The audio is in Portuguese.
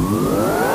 Música